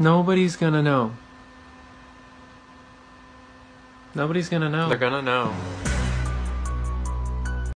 Nobody's gonna know. Nobody's gonna know. They're gonna know.